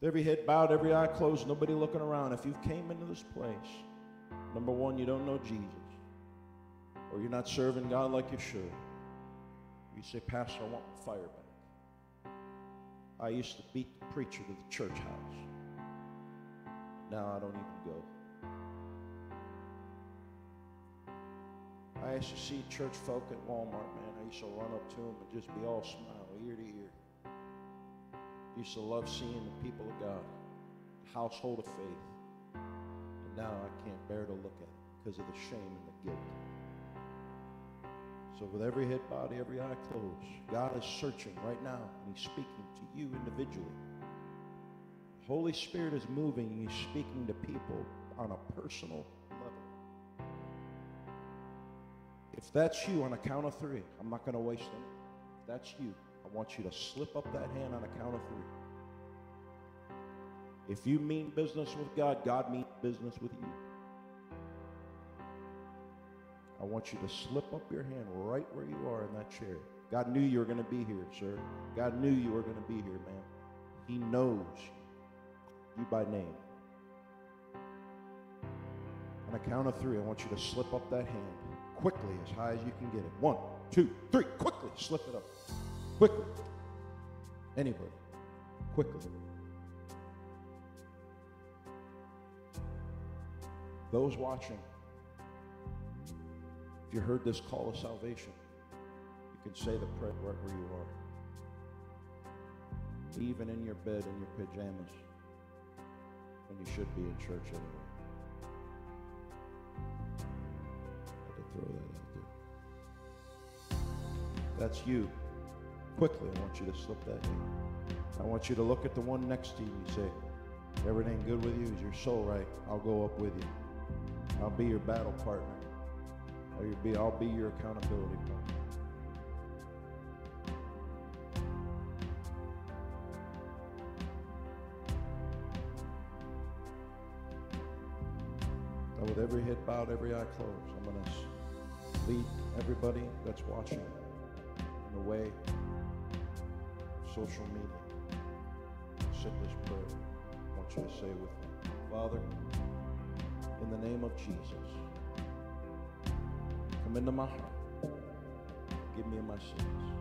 With every head bowed, every eye closed, nobody looking around. If you've came into this place, number one, you don't know Jesus, or you're not serving God like you should. You say, Pastor, I want my fire back. I used to beat the preacher to the church house. Now I don't even go. I used to see church folk at Walmart, man. I used to run up to them and just be all smile, ear to ear. Used to love seeing the people of God, the household of faith. And now I can't bear to look at it because of the shame and the guilt. So with every head bowed, every eye closed, God is searching right now, and He's speaking to you individually. Holy Spirit is moving, and He's speaking to people on a personal level. If that's you on a count of three, I'm not going to waste them. If that's you, I want you to slip up that hand on a count of three. If you mean business with God, God means business with you. I want you to slip up your hand right where you are in that chair. God knew you were going to be here, sir. God knew you were going to be here, man. He knows you by name. On a count of three, I want you to slip up that hand quickly, as high as you can get it. One, two, three. Quickly, slip it up. Quickly. Anybody. Quickly. Those watching, if you heard this call of salvation, you can say the prayer right where you are. Even in your bed in your pajamas, when you should be in church anyway. I had to throw that out there. That's you. Quickly, I want you to slip that in. I want you to look at the one next to you and say, Everything good with you? Is your soul right? I'll go up with you. I'll be your battle partner. I'll be, I'll be your accountability partner. Now, with every head bowed, every eye closed, I'm going to lead everybody that's watching in the way social media. Sit this prayer. I want you to say with me Father, in the name of Jesus, come into my heart. Give me my sins.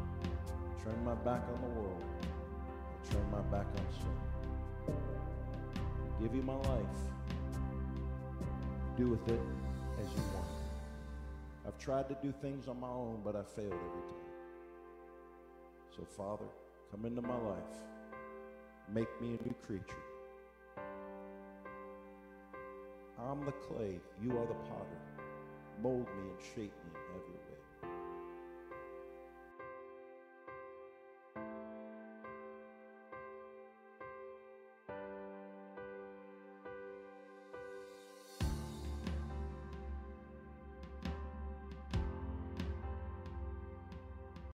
Turn my back on the world. Turn my back on sin. Give you my life. Do with it as you want. I've tried to do things on my own, but I failed every time. So, Father, come into my life. Make me a new creature. I'm the clay. You are the potter. Mold me and shape me in every way.